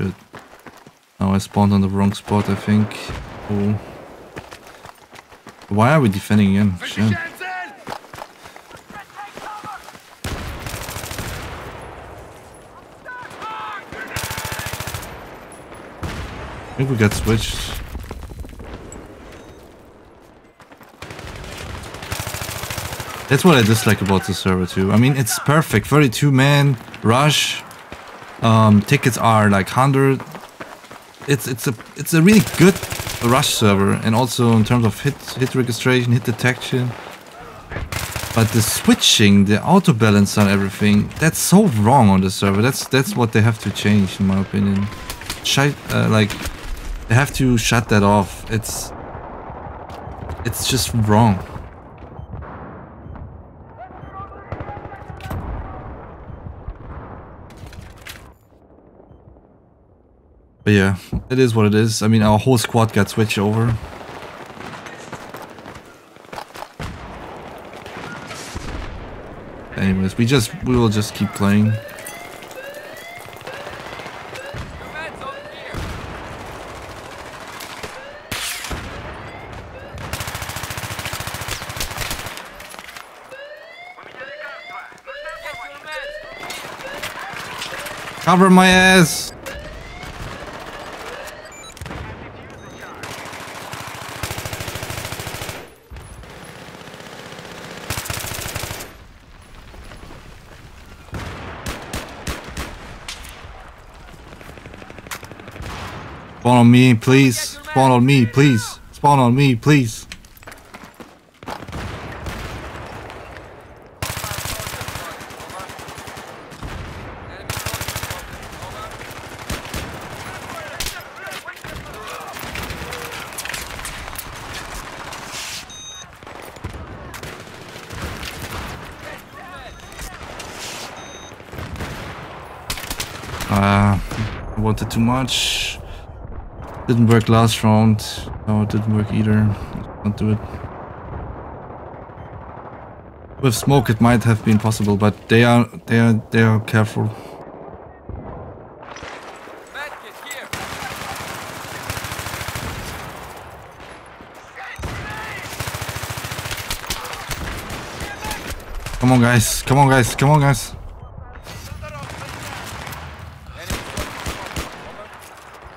shit. Now I spawned on the wrong spot, I think. Oh. Why are we defending again? Shit. I think we got switched. That's what I dislike about the server too. I mean, it's perfect. 32 man rush. Um, tickets are like 100. It's it's a it's a really good rush server, and also in terms of hit hit registration, hit detection. But the switching, the auto balance on everything, that's so wrong on the server. That's that's what they have to change, in my opinion. Uh, like they have to shut that off. It's it's just wrong. But yeah, it is what it is. I mean, our whole squad got switched over. Anyways, we just we will just keep playing. Cover my ass! Spawn me, please. Spawn on me, please. Spawn on me, please. Uh, wanted too much. Didn't work last round. No, it didn't work either. Can't do it. With smoke, it might have been possible, but they are they are they are careful. Come on, guys! Come on, guys! Come on, guys!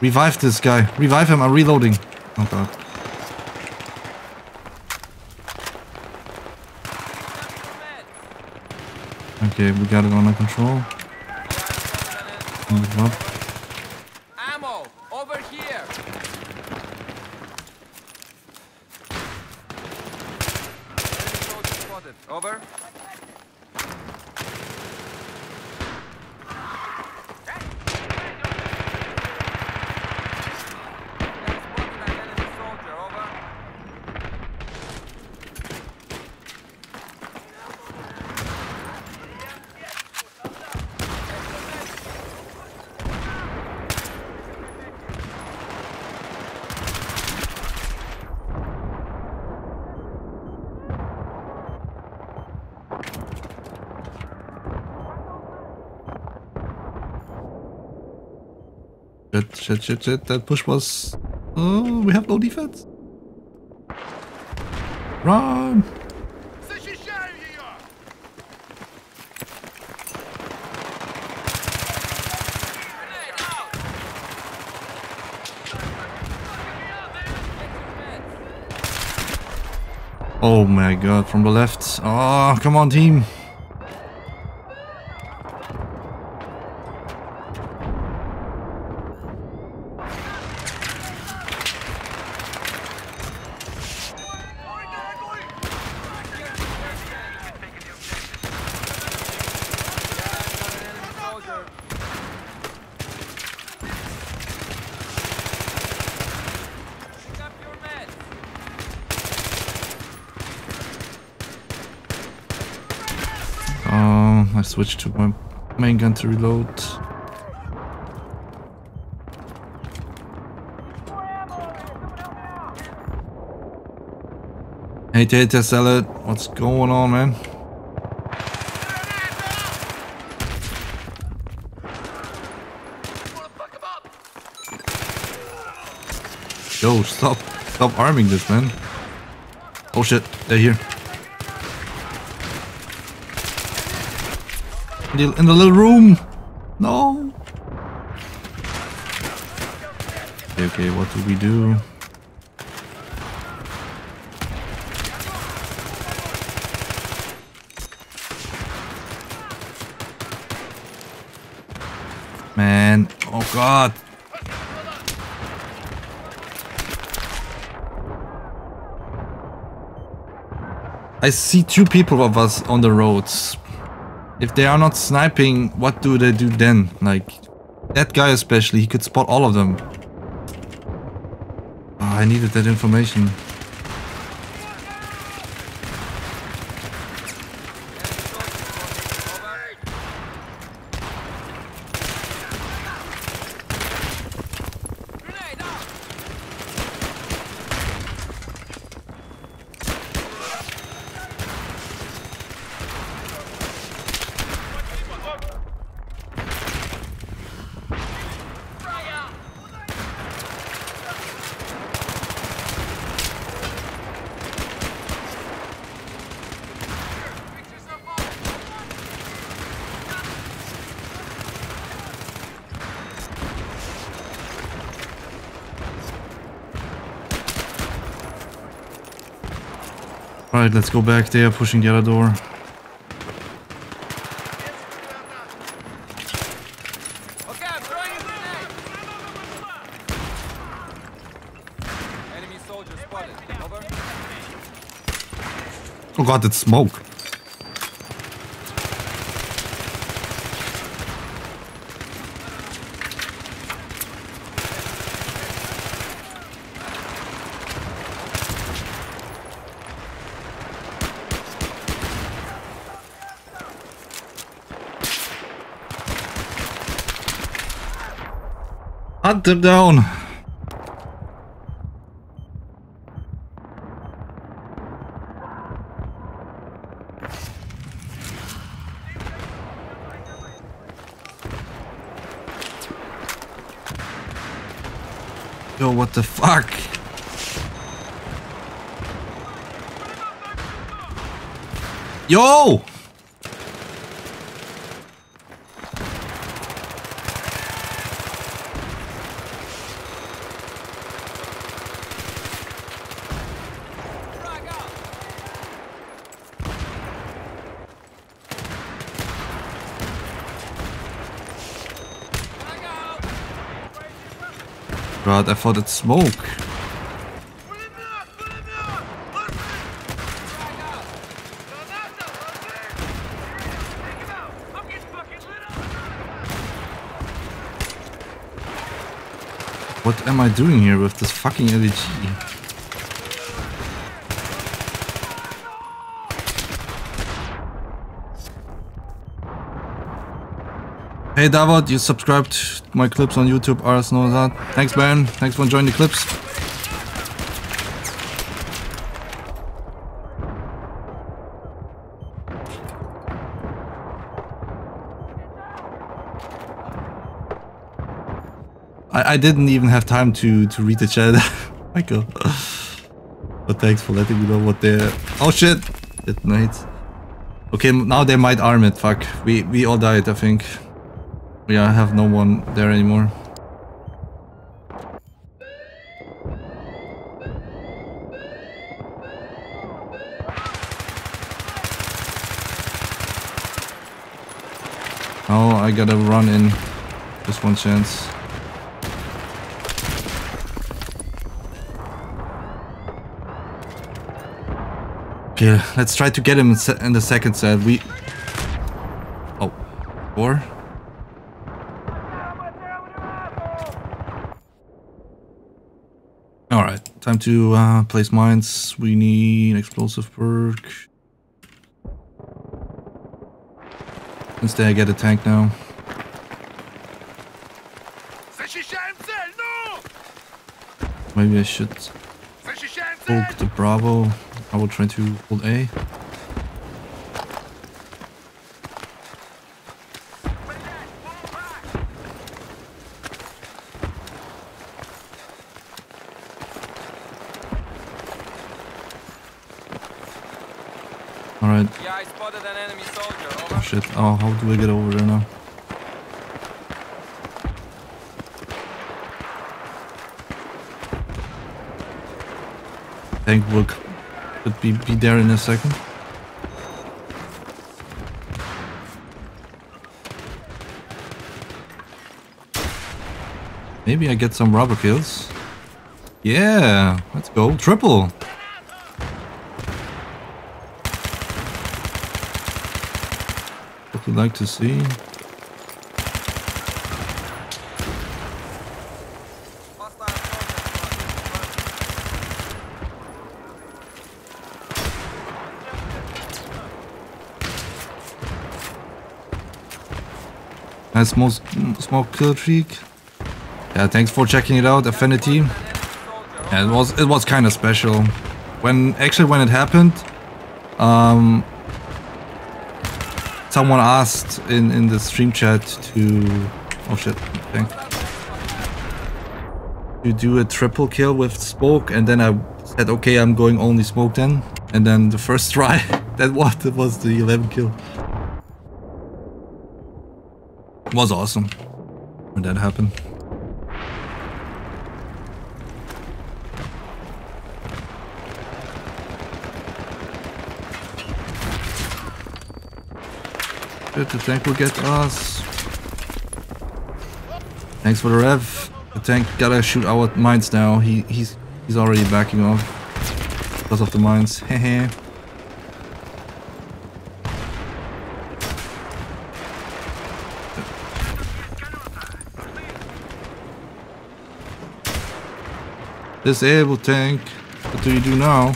Revive this guy. Revive him. I'm reloading. Oh god. Okay, we got it under control. Move up. Ammo over here. Over. Shit, shit, shit, shit. That push was... Oh, we have no defense. Run! Oh my god, from the left. Oh, come on team. I switched to my main gun to reload. Hey, Tater Salad, what's going on, man? Yo, stop. Stop arming this, man. Oh shit, they're here. In the little room. No. Okay, okay, what do we do? Man, oh god. I see two people of us on the roads. If they are not sniping, what do they do then? Like, that guy especially, he could spot all of them. Oh, I needed that information. Alright, let's go back. there, are pushing the other door. Okay, I'm throwing a grenade! Enemy soldier spotted. Over. Oh god, it's smoke. Hunt them down. Yo, what the fuck? Yo! God, I thought it's smoke. What am I doing here with this fucking LMG? Hey Davod, you subscribed my clips on YouTube, Ars knows that. Thanks man, thanks for joining the clips. I, I didn't even have time to, to read the chat, Michael. But thanks for letting me know what they're... Oh shit! At night. Okay, now they might arm it, fuck. We, we all died, I think. Yeah, I have no one there anymore. Oh, I gotta run in. Just one chance. Okay, let's try to get him in the second set. We... Oh. Four? Alright, Time to uh, place mines. We need explosive perk. Instead, I get a tank now. Maybe I should hold the Bravo. I will try to hold A. shit. Oh, how do I get over there now? Tank will could be, be there in a second. Maybe I get some rubber kills. Yeah, let's go. Triple. What would like to see? Nice small, small kill streak. Yeah, thanks for checking it out, Affinity. Yeah, it was it was kind of special. When actually when it happened, um, someone asked in in the stream chat to oh shit, thank to do a triple kill with smoke, and then I said okay, I'm going only smoke then, and then the first try that was that was the 11 kill. was awesome when that happened. The tank will get us. Thanks for the rev. The tank gotta shoot our mines now. He he's he's already backing off because of the mines. Hehe. Disable tank. What do you do now?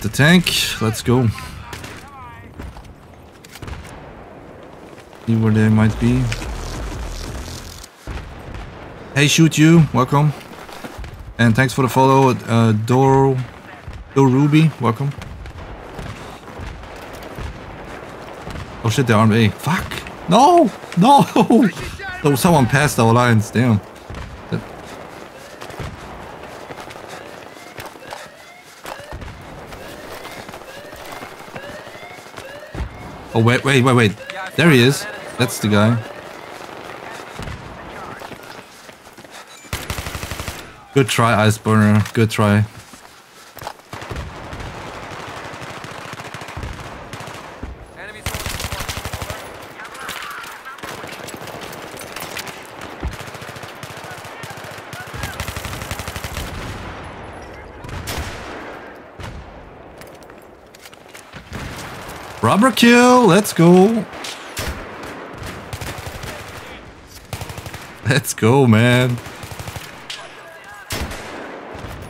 The tank. Let's go. See where they might be. Hey, shoot you. Welcome. And thanks for the follow, uh, Dor, Dor Ruby. Welcome. Oh shit, they're armed A. Fuck. No, no. So someone passed our lines. Damn. Oh wait, wait, wait, wait. There he is. That's the guy. Good try, Ice Burner. Good try. Rubber kill. Let's go. Let's go, man.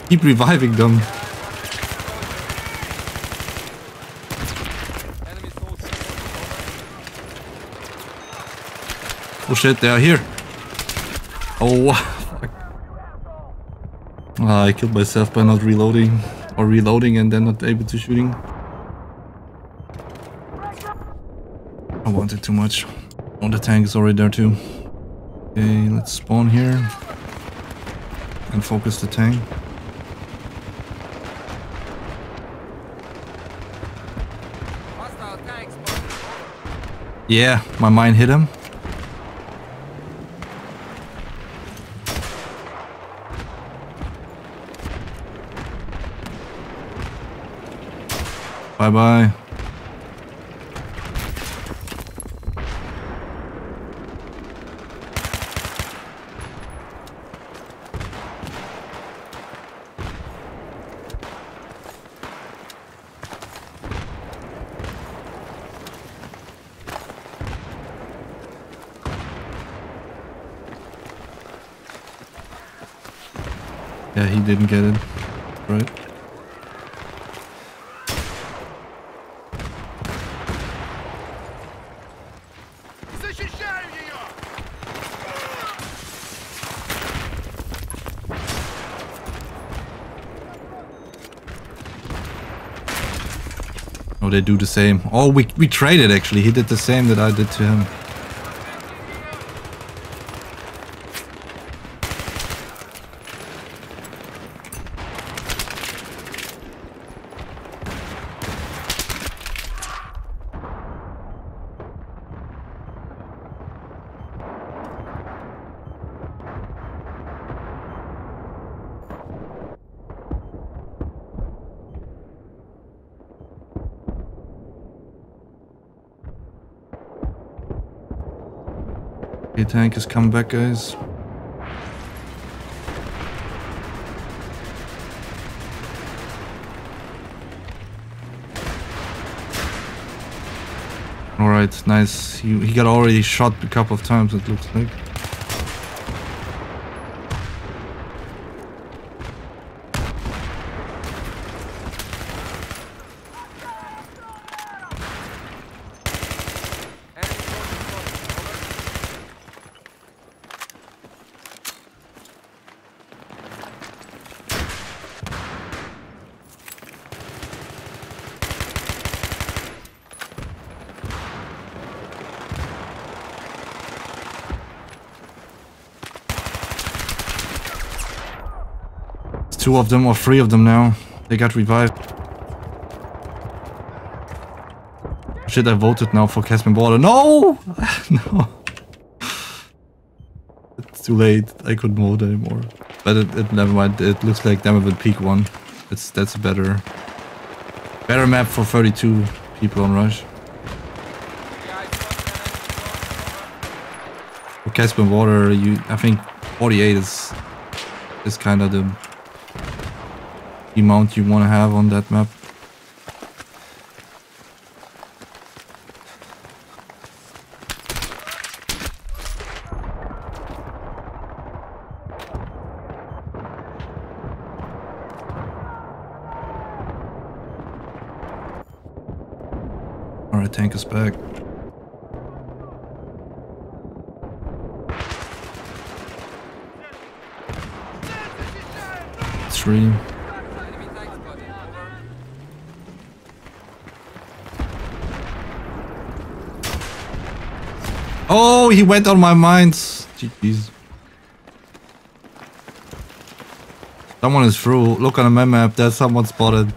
Keep reviving them. Oh shit, they are here. Oh. Ah, I killed myself by not reloading. Or reloading and then not able to shooting. I wanted too much. Oh, the tank is already there too. Okay, let's spawn here. And focus the tank. Yeah, my mine hit him. Bye bye he didn't get it. Right? Oh, they do the same. Oh, we, we traded actually. He did the same that I did to him. Okay, tank is coming back, guys. Alright, nice. He, he got already shot a couple of times, it looks like. Two of them or three of them now. They got revived. Shit, I voted now for Caspian Border. No! no. It's too late. I couldn't vote anymore. But it, it never mind. It looks like Damavand Peak one. It's that's a better better map for 32 people on Rush. For Caspian Border, you I think 48 is is kind of the amount you want to have on that map. Alright, tank is back. Three. Enemy tank spotted. Over. Oh, he went on my mind. GG's. Someone is through. Look on the map. There's someone spotted.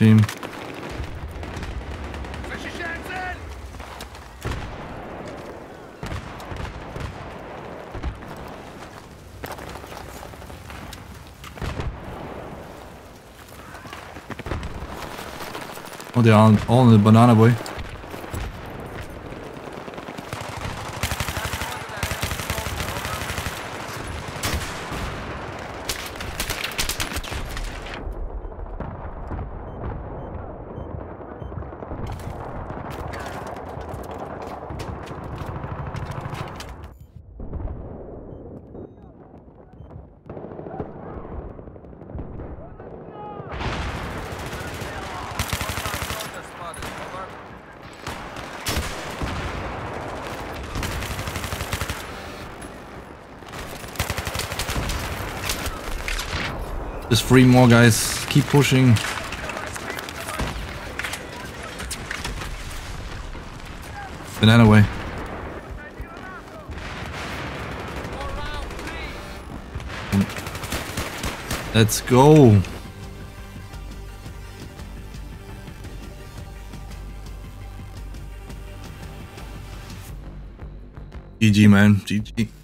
team. Oh, they're all in the banana boy. There's three more guys. Keep pushing. Banana way. Let's go. GG man, GG.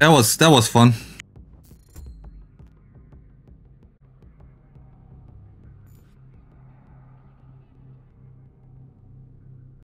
That was that was fun.